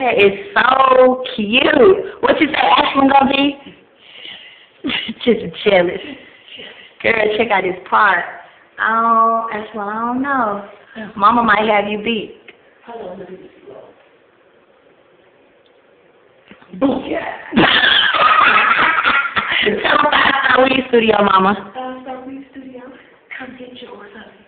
That is so cute. What you say Ashlyn gonna be? Just jealous. Girl, check out this part. Oh, Ashlyn, I don't know. Mama might have you beat. Boom. Tell them five star studio, Mama. Five star studio. Come get yours, honey.